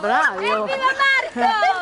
bravi! Oh. Evviva Marco!